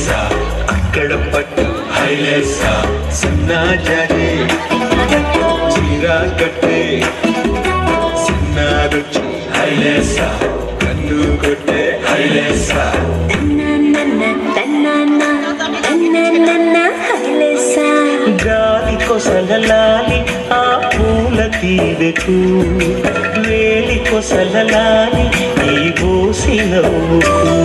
హైలేసా. అక్కడ పట్టు హైలేసా. సన్నా జరే. చీరా కట్టే. సిన్నా రుచి హైలేసా. కన్ను కొట్టే హైలేసా. తన్నన్న గాలి కొసలలాలి ఆ పూల తీవెకు. వేలి కొసలలాలి ఈ బోసి నవ్వుకు.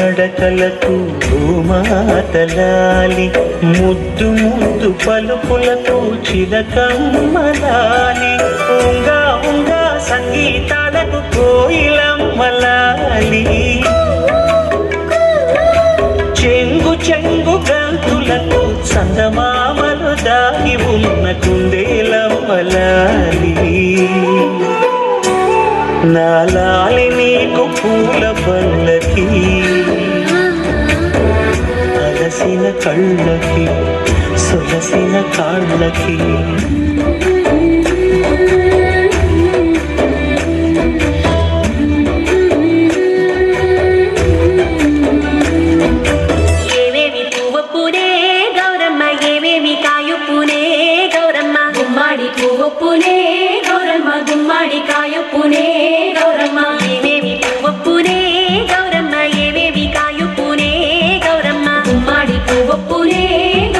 నడకలకు భూమాతలాలి ముద్దు ముద్దు పలుకులకు చిలకమ్మలాలి. ఉంగా ఉంగా సంగీతాలకు కోయిలమ్మలాలి. చెంగు చెంగు గంతులకు చందమామలు దాగి ఉన్న కుందేలమ్మలాలి. నాలాలి నీకు పూల పల్లకి అలసిన కళ్ళకి సొలసిన కాళ్ళకి. ఏవేవి పువ్వు పూనే Hey.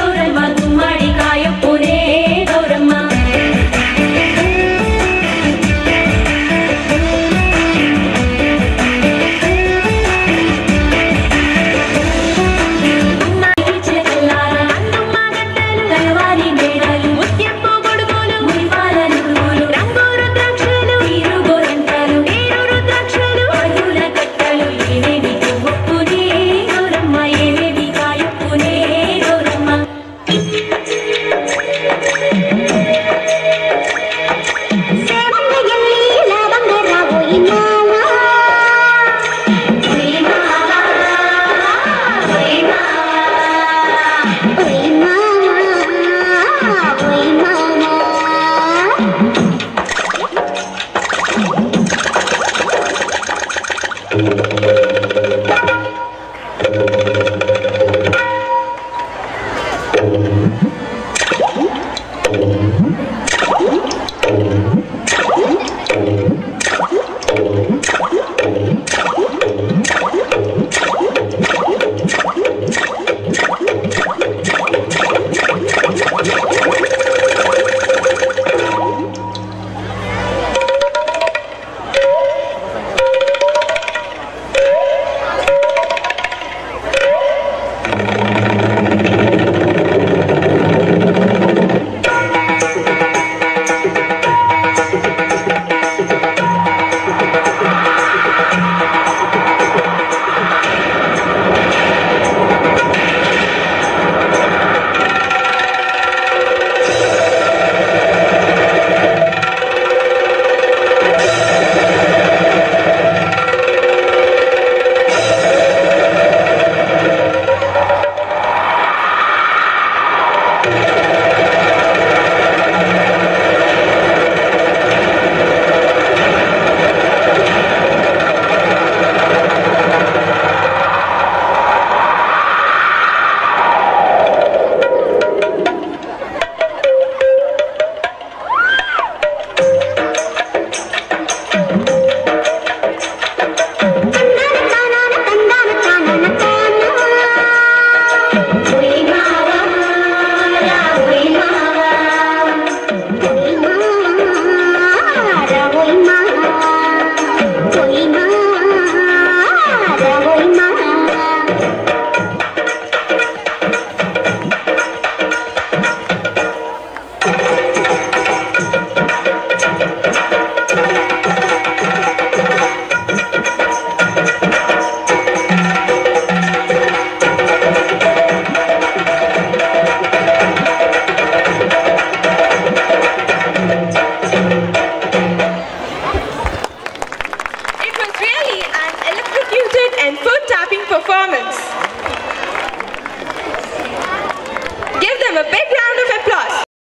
Performance.